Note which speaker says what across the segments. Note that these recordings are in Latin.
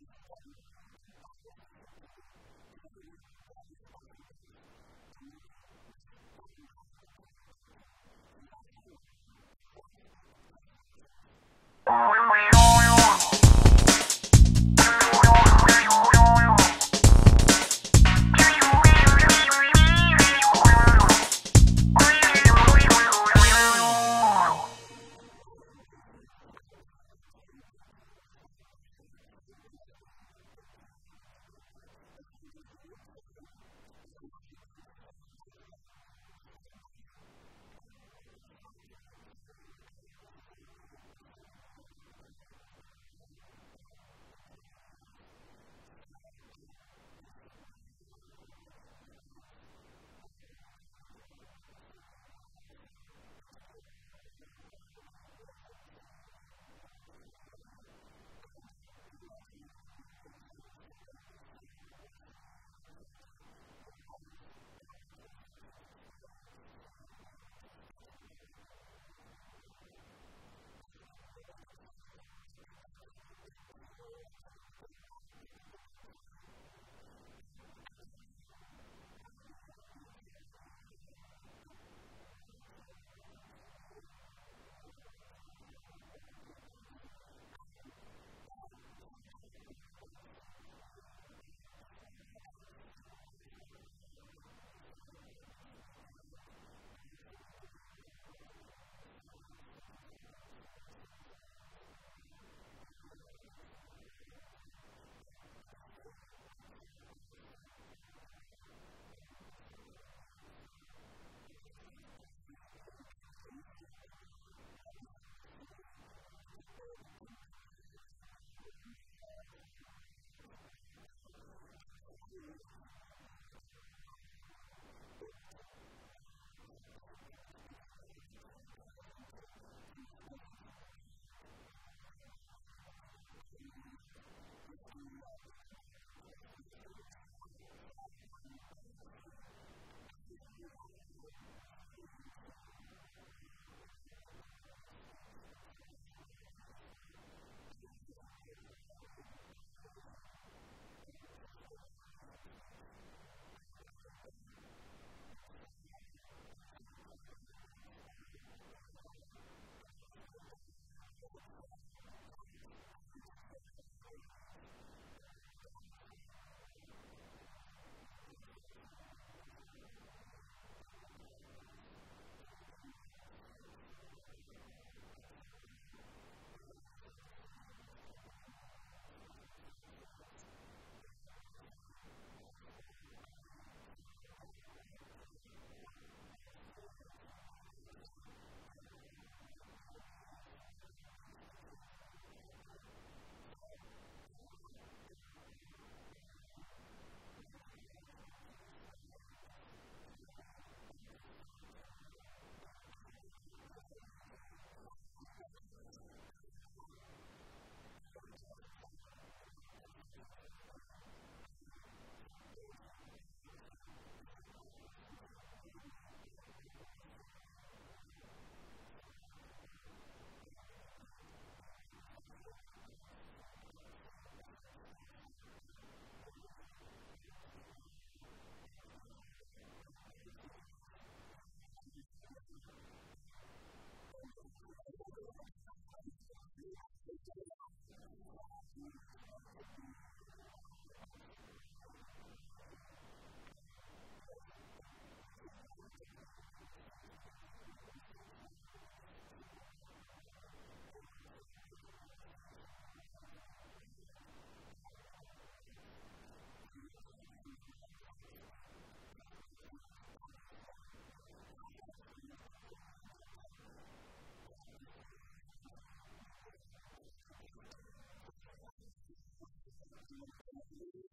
Speaker 1: Thank you. Thank you.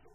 Speaker 1: stories.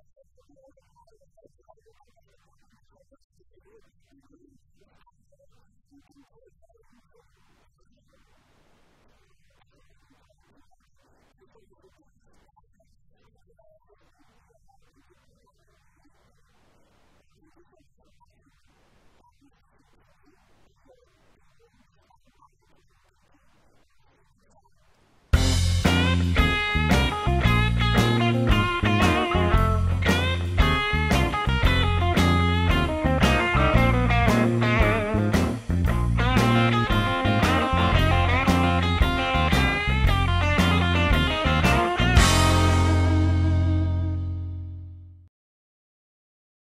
Speaker 1: hola non depoav estas? азar mamo implemented expo